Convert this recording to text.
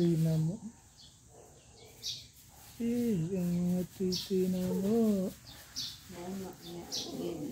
Dinamo.